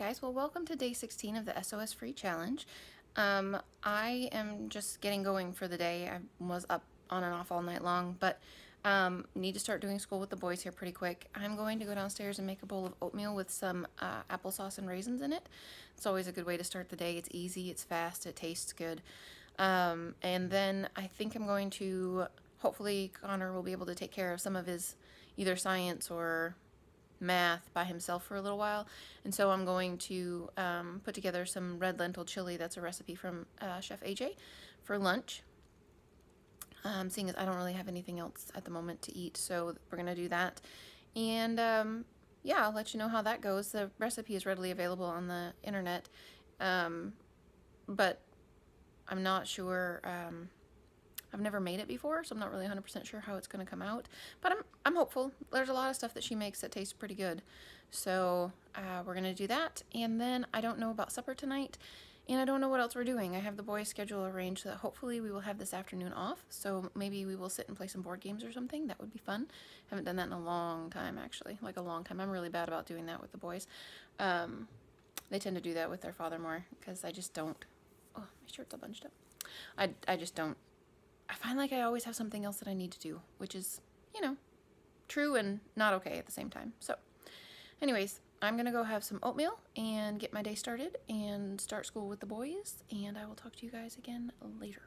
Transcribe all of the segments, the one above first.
guys, well welcome to day 16 of the SOS Free Challenge. Um, I am just getting going for the day. I was up on and off all night long, but um, need to start doing school with the boys here pretty quick. I'm going to go downstairs and make a bowl of oatmeal with some uh, applesauce and raisins in it. It's always a good way to start the day. It's easy, it's fast, it tastes good. Um, and then I think I'm going to, hopefully Connor will be able to take care of some of his either science or math by himself for a little while. And so I'm going to um, put together some red lentil chili. That's a recipe from uh, Chef AJ for lunch. Um, seeing as I don't really have anything else at the moment to eat, so we're going to do that. And um, yeah, I'll let you know how that goes. The recipe is readily available on the internet, um, but I'm not sure um, I've never made it before, so I'm not really 100% sure how it's going to come out. But I'm, I'm hopeful. There's a lot of stuff that she makes that tastes pretty good. So uh, we're going to do that. And then I don't know about supper tonight. And I don't know what else we're doing. I have the boys' schedule arranged that hopefully we will have this afternoon off. So maybe we will sit and play some board games or something. That would be fun. Haven't done that in a long time, actually. Like a long time. I'm really bad about doing that with the boys. Um, they tend to do that with their father more because I just don't. Oh, my shirt's all bunched up. I, I just don't I find like I always have something else that I need to do, which is, you know, true and not okay at the same time. So, anyways, I'm to go have some oatmeal and get my day started and start school with the boys, and I will talk to you guys again later.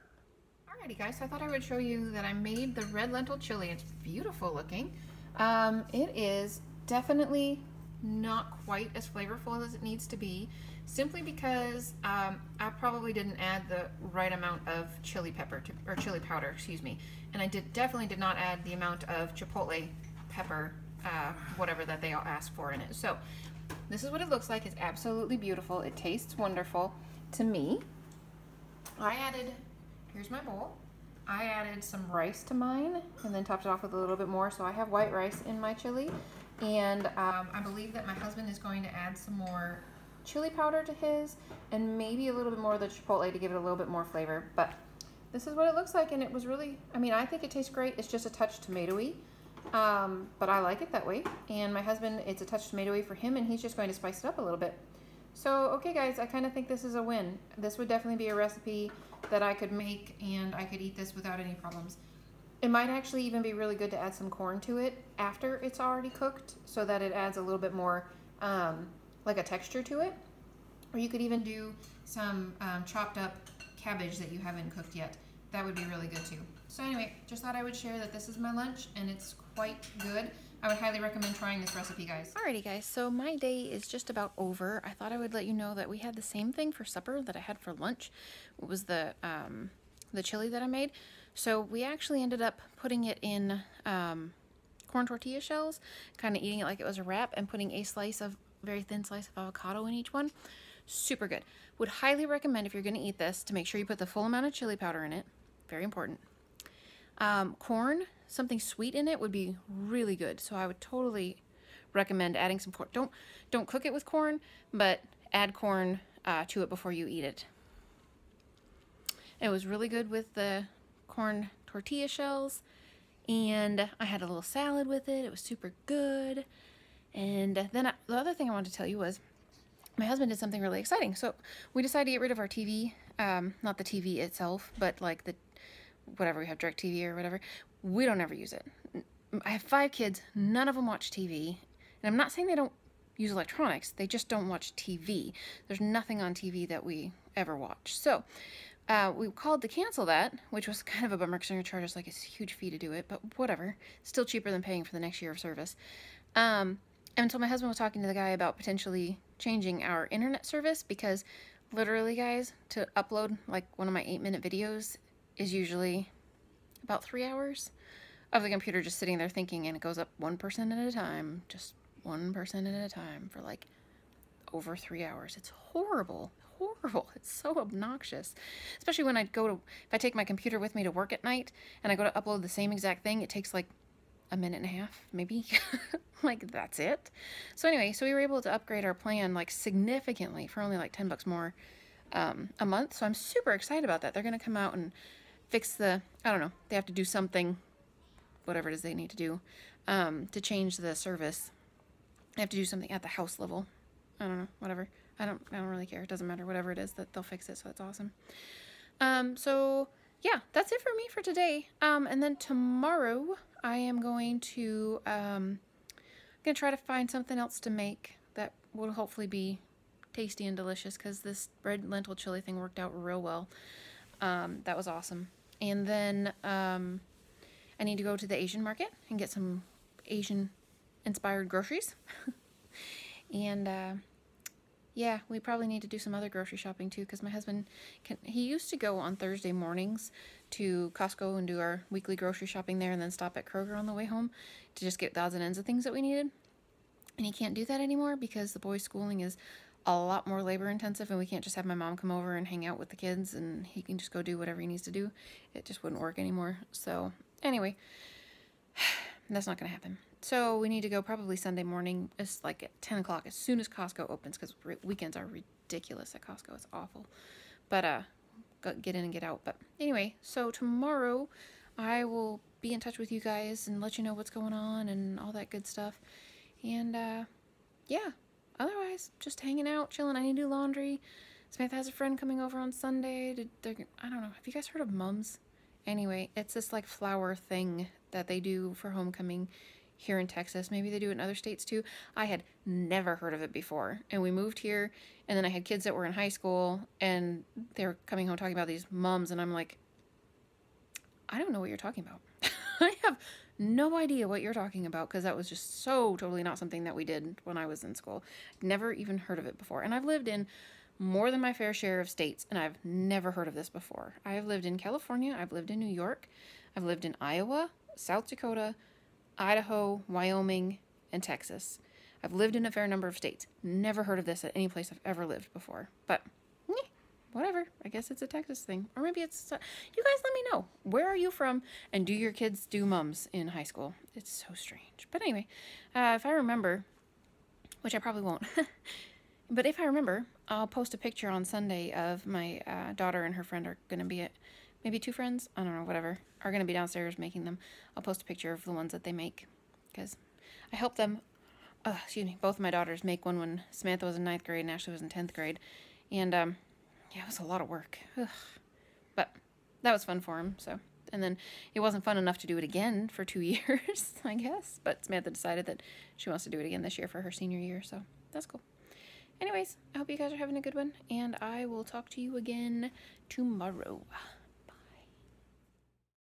Alrighty guys, so I thought I would show you that I made the red lentil chili. It's beautiful looking. Um, it is definitely not quite as flavorful as it needs to be simply because um, I probably didn't add the right amount of chili pepper to, or chili powder, excuse me. And I did definitely did not add the amount of chipotle pepper, uh, whatever that they all asked for in it. So this is what it looks like. It's absolutely beautiful. It tastes wonderful to me. I added, here's my bowl. I added some rice to mine and then topped it off with a little bit more. So I have white rice in my chili. And um, I believe that my husband is going to add some more chili powder to his and maybe a little bit more of the chipotle to give it a little bit more flavor. But this is what it looks like and it was really, I mean, I think it tastes great. It's just a touch tomatoey, um, but I like it that way. And my husband, it's a touch tomatoey for him and he's just going to spice it up a little bit. So, okay guys, I kind of think this is a win. This would definitely be a recipe that I could make and I could eat this without any problems. It might actually even be really good to add some corn to it after it's already cooked so that it adds a little bit more um, like a texture to it. Or you could even do some um, chopped up cabbage that you haven't cooked yet. That would be really good too. So anyway, just thought I would share that this is my lunch and it's quite good. I would highly recommend trying this recipe, guys. Alrighty, guys, so my day is just about over. I thought I would let you know that we had the same thing for supper that I had for lunch. It was the, um, the chili that I made. So we actually ended up putting it in um, corn tortilla shells, kind of eating it like it was a wrap and putting a slice of very thin slice of avocado in each one. Super good. Would highly recommend if you're going to eat this to make sure you put the full amount of chili powder in it. Very important. Um, corn, something sweet in it would be really good. So I would totally recommend adding some corn. Don't don't cook it with corn, but add corn uh, to it before you eat it. It was really good with the corn tortilla shells, and I had a little salad with it. It was super good. And then I, the other thing I wanted to tell you was my husband did something really exciting. So we decided to get rid of our TV, um, not the TV itself, but like the whatever we have DirecTV or whatever. We don't ever use it. I have five kids, none of them watch TV. And I'm not saying they don't use electronics, they just don't watch TV. There's nothing on TV that we ever watch. So uh, we called to cancel that, which was kind of a bummer because they're charge us like a huge fee to do it, but whatever. Still cheaper than paying for the next year of service. Um, until my husband was talking to the guy about potentially changing our internet service because literally guys to upload like one of my eight minute videos is usually about three hours of the computer just sitting there thinking and it goes up 1% at a time just 1% at a time for like over three hours. It's horrible horrible. It's so obnoxious especially when I go to if I take my computer with me to work at night and I go to upload the same exact thing it takes like a minute and a half, maybe. like, that's it. So anyway, so we were able to upgrade our plan, like, significantly for only, like, 10 bucks more um, a month. So I'm super excited about that. They're going to come out and fix the, I don't know, they have to do something, whatever it is they need to do, um, to change the service. They have to do something at the house level. I don't know, whatever. I don't I don't really care. It doesn't matter. Whatever it is that they'll fix it, so that's awesome. Um, so yeah, that's it for me for today. Um, and then tomorrow I am going to um, I'm gonna try to find something else to make that will hopefully be tasty and delicious because this red lentil chili thing worked out real well. Um, that was awesome. And then um, I need to go to the Asian market and get some Asian inspired groceries. and uh, yeah, we probably need to do some other grocery shopping too because my husband can he used to go on Thursday mornings to Costco and do our weekly grocery shopping there and then stop at Kroger on the way home to just get the odds and ends of things that we needed. And he can't do that anymore because the boys' schooling is a lot more labor intensive and we can't just have my mom come over and hang out with the kids and he can just go do whatever he needs to do. It just wouldn't work anymore. So anyway, that's not going to happen. So we need to go probably Sunday morning. It's like at 10 o'clock as soon as Costco opens because weekends are ridiculous at Costco. It's awful. But uh, get in and get out. But anyway, so tomorrow I will be in touch with you guys and let you know what's going on and all that good stuff. And uh, yeah, otherwise, just hanging out, chilling. I need to do laundry. Samantha has a friend coming over on Sunday. To, I don't know. Have you guys heard of mums? Anyway, it's this like flower thing that they do for homecoming here in Texas. Maybe they do it in other states too. I had never heard of it before. And we moved here, and then I had kids that were in high school, and they were coming home talking about these mums, and I'm like, I don't know what you're talking about. I have no idea what you're talking about because that was just so totally not something that we did when I was in school. Never even heard of it before. And I've lived in more than my fair share of states, and I've never heard of this before. I have lived in California, I've lived in New York, I've lived in Iowa, South Dakota, Idaho, Wyoming, and Texas. I've lived in a fair number of states. Never heard of this at any place I've ever lived before. But whatever. I guess it's a Texas thing. Or maybe it's. You guys let me know. Where are you from? And do your kids do mums in high school? It's so strange. But anyway, uh, if I remember, which I probably won't, but if I remember, I'll post a picture on Sunday of my uh, daughter and her friend are going to be at maybe two friends, I don't know, whatever, are going to be downstairs making them. I'll post a picture of the ones that they make because I helped them, uh, excuse me, both my daughters make one when Samantha was in ninth grade and Ashley was in 10th grade. And um, yeah, it was a lot of work. Ugh. But that was fun for them, so. And then it wasn't fun enough to do it again for two years, I guess. But Samantha decided that she wants to do it again this year for her senior year, so that's cool. Anyways, I hope you guys are having a good one, and I will talk to you again tomorrow.